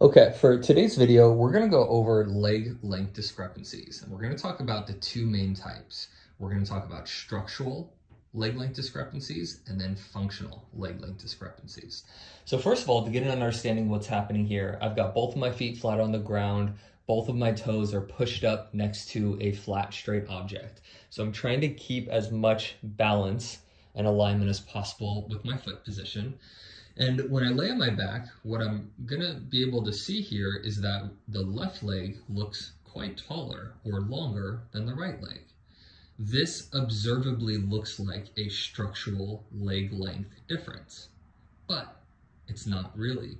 Okay, for today's video, we're gonna go over leg length discrepancies, and we're gonna talk about the two main types. We're gonna talk about structural leg length discrepancies and then functional leg length discrepancies. So first of all, to get an understanding what's happening here, I've got both of my feet flat on the ground, both of my toes are pushed up next to a flat straight object. So I'm trying to keep as much balance and alignment as possible with my foot position. And when I lay on my back, what I'm gonna be able to see here is that the left leg looks quite taller or longer than the right leg. This observably looks like a structural leg length difference, but it's not really.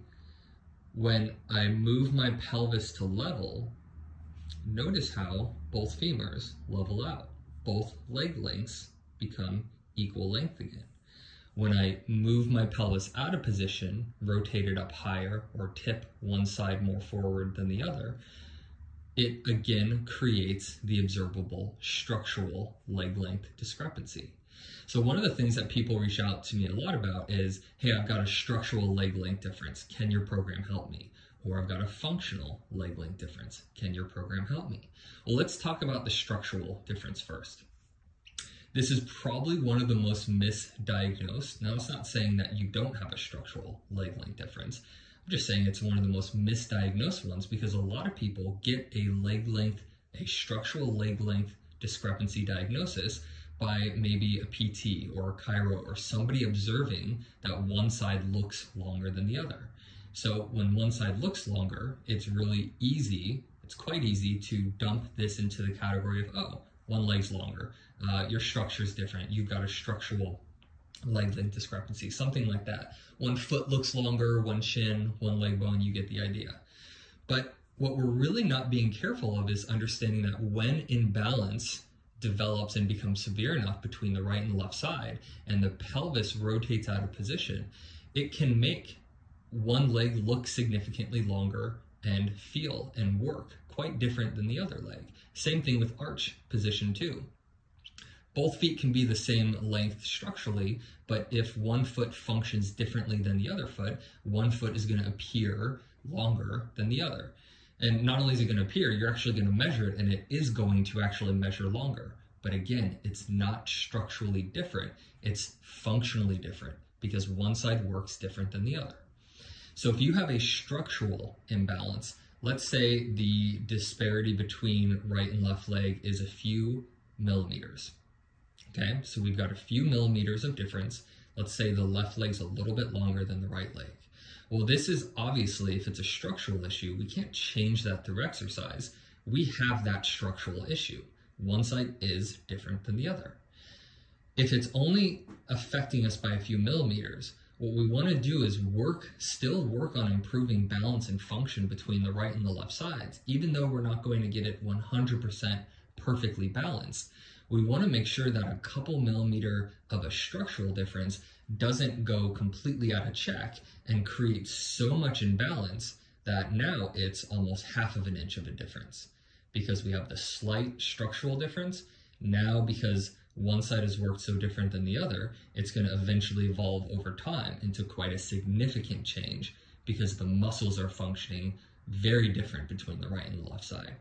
When I move my pelvis to level, notice how both femurs level out. Both leg lengths become equal length again. When I move my pelvis out of position, rotate it up higher, or tip one side more forward than the other, it again creates the observable structural leg length discrepancy. So one of the things that people reach out to me a lot about is, hey, I've got a structural leg length difference. Can your program help me? Or I've got a functional leg length difference. Can your program help me? Well, let's talk about the structural difference first. This is probably one of the most misdiagnosed. Now, it's not saying that you don't have a structural leg length difference. I'm just saying it's one of the most misdiagnosed ones because a lot of people get a leg length, a structural leg length discrepancy diagnosis by maybe a PT or a chiro or somebody observing that one side looks longer than the other. So when one side looks longer, it's really easy, it's quite easy to dump this into the category of, oh, one leg's longer. Uh, your structure is different. You've got a structural leg length discrepancy, something like that. One foot looks longer, one shin, one leg bone, you get the idea. But what we're really not being careful of is understanding that when imbalance develops and becomes severe enough between the right and left side and the pelvis rotates out of position, it can make one leg look significantly longer and feel and work quite different than the other leg. Same thing with arch position too. Both feet can be the same length structurally, but if one foot functions differently than the other foot, one foot is going to appear longer than the other. And not only is it going to appear, you're actually going to measure it, and it is going to actually measure longer. But again, it's not structurally different, it's functionally different because one side works different than the other. So if you have a structural imbalance, let's say the disparity between right and left leg is a few millimeters. Okay, so we've got a few millimeters of difference. Let's say the left leg's a little bit longer than the right leg. Well, this is obviously, if it's a structural issue, we can't change that through exercise. We have that structural issue. One side is different than the other. If it's only affecting us by a few millimeters, what we want to do is work, still work on improving balance and function between the right and the left sides, even though we're not going to get it 100% perfectly balanced. We want to make sure that a couple millimeter of a structural difference doesn't go completely out of check and create so much imbalance that now it's almost half of an inch of a difference because we have the slight structural difference. Now, because one side has worked so different than the other, it's going to eventually evolve over time into quite a significant change because the muscles are functioning very different between the right and the left side.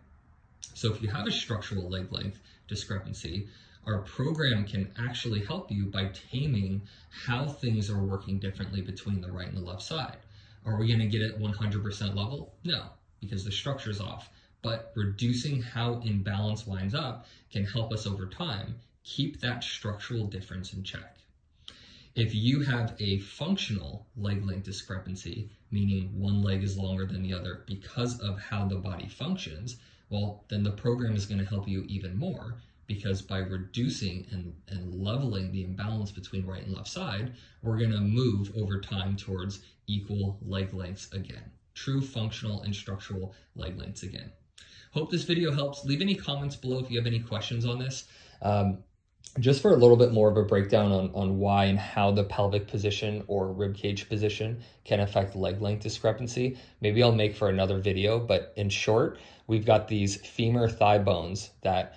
So if you have a structural leg length discrepancy, our program can actually help you by taming how things are working differently between the right and the left side. Are we going to get it 100% level? No, because the structure is off. But reducing how imbalance lines up can help us over time keep that structural difference in check. If you have a functional leg length discrepancy, meaning one leg is longer than the other because of how the body functions, well, then the program is going to help you even more because by reducing and, and leveling the imbalance between right and left side, we're going to move over time towards equal leg lengths again. True functional and structural leg lengths again. Hope this video helps. Leave any comments below if you have any questions on this. Um, just for a little bit more of a breakdown on, on why and how the pelvic position or rib cage position can affect leg length discrepancy, maybe I'll make for another video, but in short, we've got these femur thigh bones that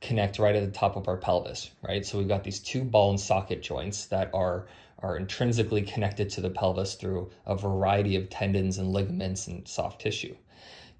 connect right at the top of our pelvis, right? So we've got these two ball and socket joints that are, are intrinsically connected to the pelvis through a variety of tendons and ligaments and soft tissue.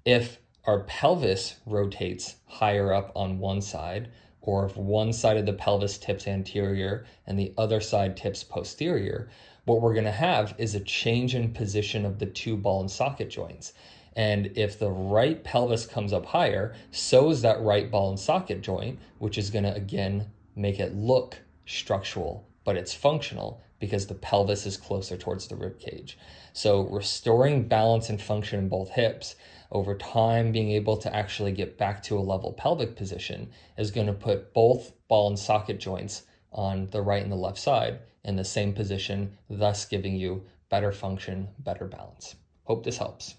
If our pelvis rotates higher up on one side, or if one side of the pelvis tips anterior and the other side tips posterior, what we're going to have is a change in position of the two ball and socket joints. And if the right pelvis comes up higher, so is that right ball and socket joint, which is going to again make it look structural, but it's functional because the pelvis is closer towards the rib cage. So restoring balance and function in both hips over time, being able to actually get back to a level pelvic position is going to put both ball and socket joints on the right and the left side in the same position, thus giving you better function, better balance. Hope this helps.